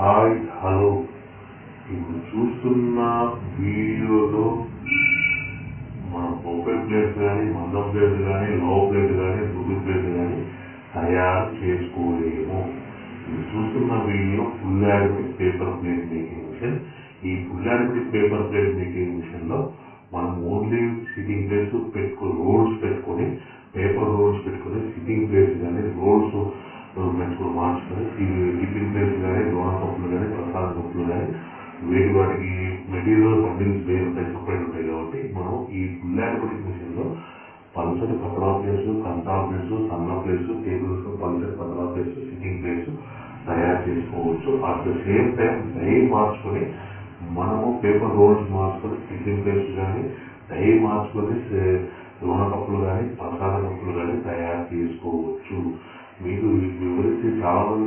Hi hello. ఇప్పుడు చూస్తున్న వీడియోలో మన ఓపెన్ ప్లేస్ కానీ మందం ప్లేస్ కానీ లో ప్లేస్ కానీ దుడ్డు ప్లేస్ కానీ తయారు చేసుకోలేము. ఇప్పుడు చూస్తున్న video full automatic paper plate making machine ఈ full automatic paper plate making మిషన్లో మనం ఓన్లీ సిట్టింగ్ ప్లేస్ పెట్టుకుని రోల్స్ పెట్టుకొని పేపర్ రోల్స్ పెట్టుకొని సిట్టింగ్ ప్లేస్ కానీ రోల్స్ పెట్టుకుని మార్చుకొని టిఫిన్ ప్లేస్ కానీ లోన కప్పులు కానీ ప్రసాద కప్పులు కానీ వీటి వాటికి మెటీరియల్ బండిల్స్ వేరు ఉంటాయి సపరేట్ ఉంటాయి కాబట్టి మనం ఈ ఫుల్ యాడమిక్ మిషన్లో పల్సటి ప్లేస్ కంటా ప్లేస్ సన్న ప్లేస్ టేబుల్స్ పల్సటి పతలా ప్లేస్ సిట్టింగ్ ప్లేస్ తయారు చేసుకోవచ్చు. At the same time die మార్చుకొని మనము పేపర్ రోల్స్ మార్చుకొని సిట్టింగ్ ప్లేస్ కానీ డై మార్చుకొని లోన కప్పులు కానీ ప్రసాద కప్పులు కానీ తయారు చేసుకోవచ్చు. మీరు వివరించి చాలా మంది